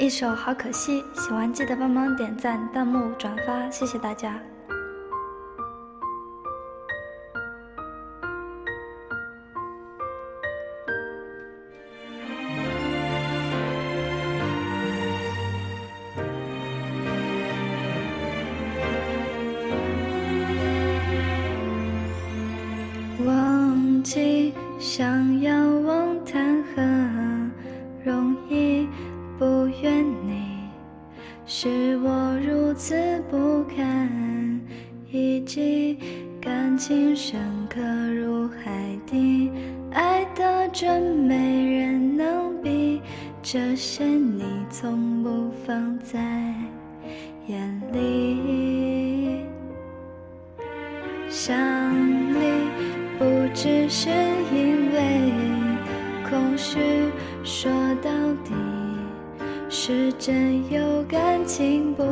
一首《好可惜》，喜欢记得帮忙点赞、弹幕、转发，谢谢大家。忘记想要忘谈何容易，是我如此不堪一击，感情深刻如海底，爱的真没人能比，这些你从不放在眼里，想你。不只是因为空虚，说到底是真有感情不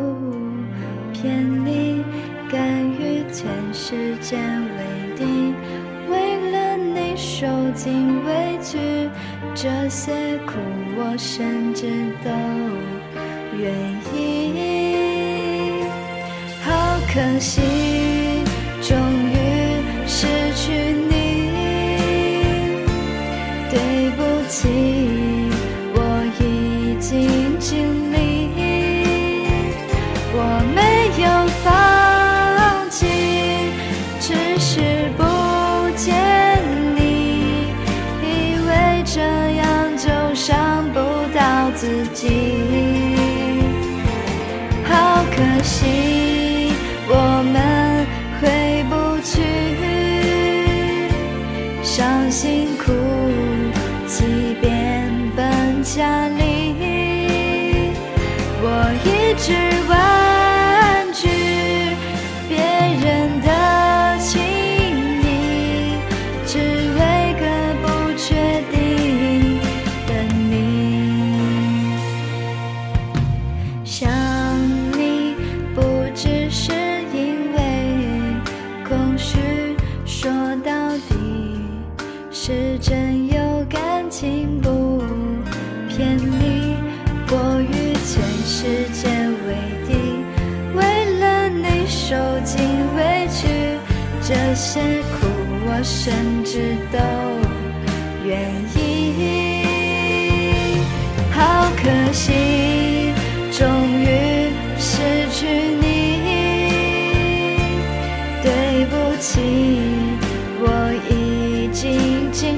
骗你，敢与全世界为敌，为了你受尽委屈，这些苦我甚至都愿意。好可惜，自己，好可惜，我们回不去。伤心哭泣，变本加厉。我一直问些苦我甚至都愿意。好可惜，终于失去你，对不起，我已经。尽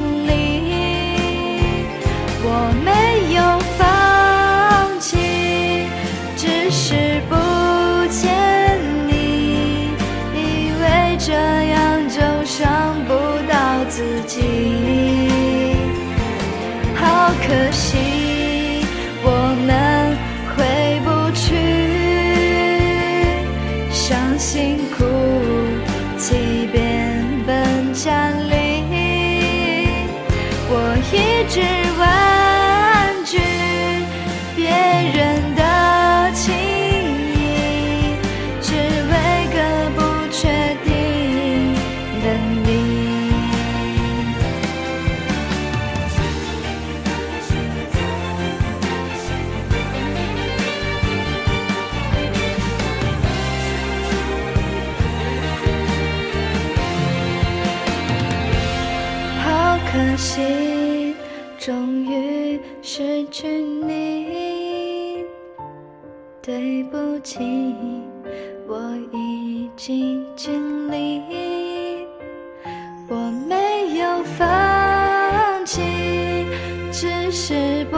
终于失去你对不起我已经尽力我没有放弃只是不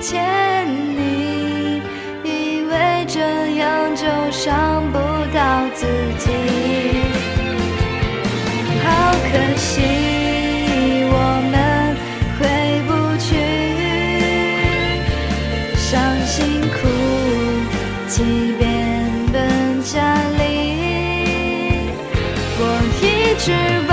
见你以为这样就伤不到自己。好可惜。是